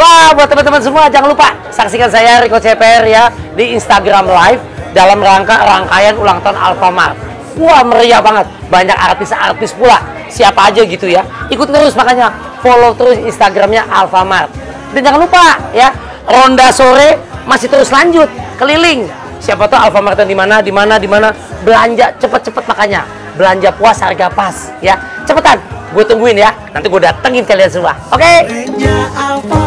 Wah, buat teman-teman semua jangan lupa saksikan saya Rico CPR ya di Instagram Live dalam rangka rangkaian ulang tahun Alfamart. Wah, meriah banget. Banyak artis-artis pula. Siapa aja gitu ya. Ikut terus makanya follow terus Instagramnya Alfamart. Dan jangan lupa ya, ronda sore masih terus lanjut keliling. Siapa tahu Alfamart di mana, di mana, di mana belanja cepet-cepet makanya. Belanja puas harga pas ya. Cepetan, gue tungguin ya. Nanti gue datengin kalian semua. Oke? Okay?